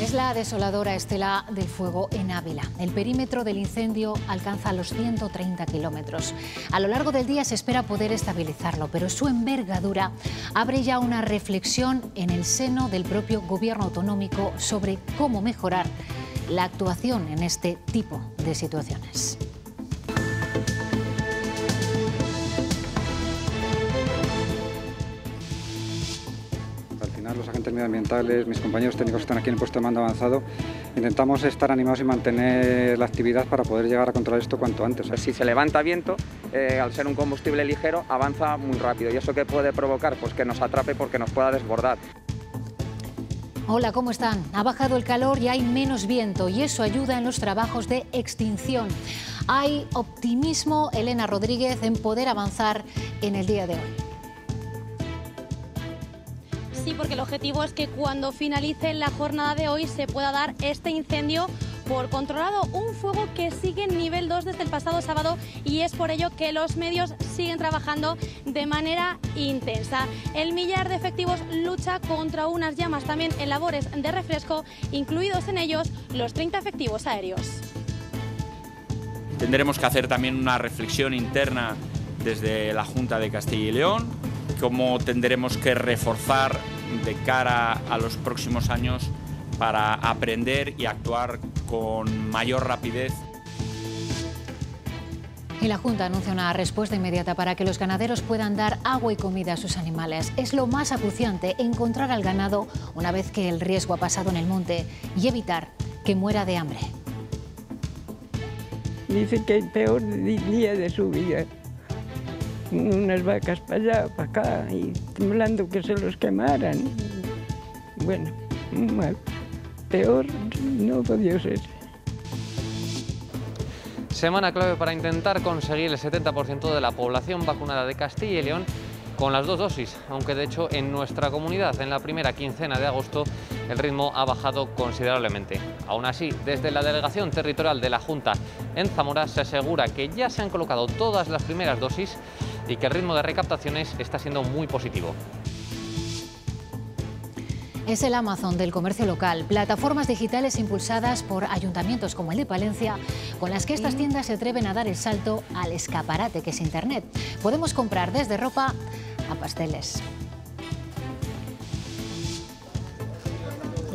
Es la desoladora estela del fuego en Ávila. El perímetro del incendio alcanza los 130 kilómetros. A lo largo del día se espera poder estabilizarlo, pero su envergadura abre ya una reflexión en el seno del propio gobierno autonómico sobre cómo mejorar la actuación en este tipo de situaciones. Medioambientales, mis compañeros técnicos que están aquí en el puesto de mando avanzado, intentamos estar animados y mantener la actividad para poder llegar a controlar esto cuanto antes. Si se levanta viento, eh, al ser un combustible ligero, avanza muy rápido y eso que puede provocar pues que nos atrape porque nos pueda desbordar. Hola, ¿cómo están? Ha bajado el calor y hay menos viento y eso ayuda en los trabajos de extinción. Hay optimismo, Elena Rodríguez, en poder avanzar en el día de hoy porque el objetivo es que cuando finalice la jornada de hoy se pueda dar este incendio por controlado, un fuego que sigue en nivel 2 desde el pasado sábado y es por ello que los medios siguen trabajando de manera intensa. El millar de efectivos lucha contra unas llamas también en labores de refresco, incluidos en ellos los 30 efectivos aéreos. Tendremos que hacer también una reflexión interna desde la Junta de Castilla y León, cómo tendremos que reforzar de cara a los próximos años para aprender y actuar con mayor rapidez. Y la Junta anuncia una respuesta inmediata para que los ganaderos puedan dar agua y comida a sus animales. Es lo más acuciante encontrar al ganado una vez que el riesgo ha pasado en el monte y evitar que muera de hambre. Dice que el peor día de su vida unas vacas para allá, para acá, y temblando que se los quemaran. Bueno, mal. Peor no podía ser. Semana clave para intentar conseguir el 70% de la población vacunada de Castilla y León con las dos dosis, aunque de hecho en nuestra comunidad en la primera quincena de agosto el ritmo ha bajado considerablemente. Aún así, desde la delegación territorial de la Junta en Zamora se asegura que ya se han colocado todas las primeras dosis y que el ritmo de recaptaciones está siendo muy positivo. Es el Amazon del comercio local, plataformas digitales impulsadas por ayuntamientos como el de Palencia, con las que estas tiendas se atreven a dar el salto al escaparate que es Internet. Podemos comprar desde ropa a pasteles.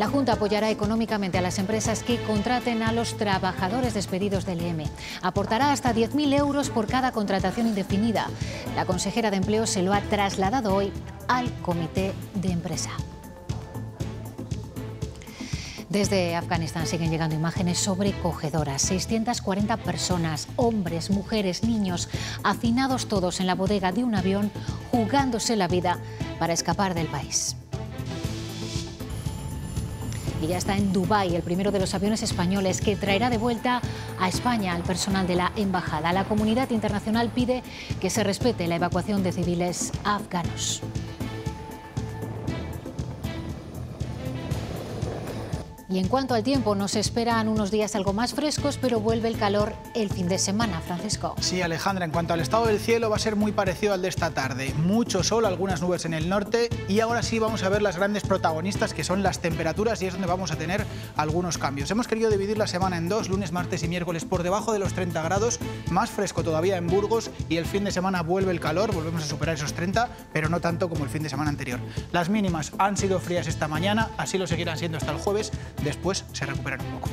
La Junta apoyará económicamente a las empresas que contraten a los trabajadores despedidos del IEM. Aportará hasta 10.000 euros por cada contratación indefinida. La consejera de Empleo se lo ha trasladado hoy al comité de empresa. Desde Afganistán siguen llegando imágenes sobrecogedoras. 640 personas, hombres, mujeres, niños, hacinados todos en la bodega de un avión, jugándose la vida para escapar del país y ya está en Dubái el primero de los aviones españoles que traerá de vuelta a España al personal de la embajada. La comunidad internacional pide que se respete la evacuación de civiles afganos. Y en cuanto al tiempo, nos esperan unos días algo más frescos, pero vuelve el calor el fin de semana, Francisco. Sí, Alejandra, en cuanto al estado del cielo va a ser muy parecido al de esta tarde. Mucho sol, algunas nubes en el norte y ahora sí vamos a ver las grandes protagonistas que son las temperaturas y es donde vamos a tener algunos cambios. Hemos querido dividir la semana en dos, lunes, martes y miércoles por debajo de los 30 grados, más fresco todavía en Burgos y el fin de semana vuelve el calor, volvemos a superar esos 30, pero no tanto como el fin de semana anterior. Las mínimas han sido frías esta mañana, así lo seguirán siendo hasta el jueves después se recuperan un poco.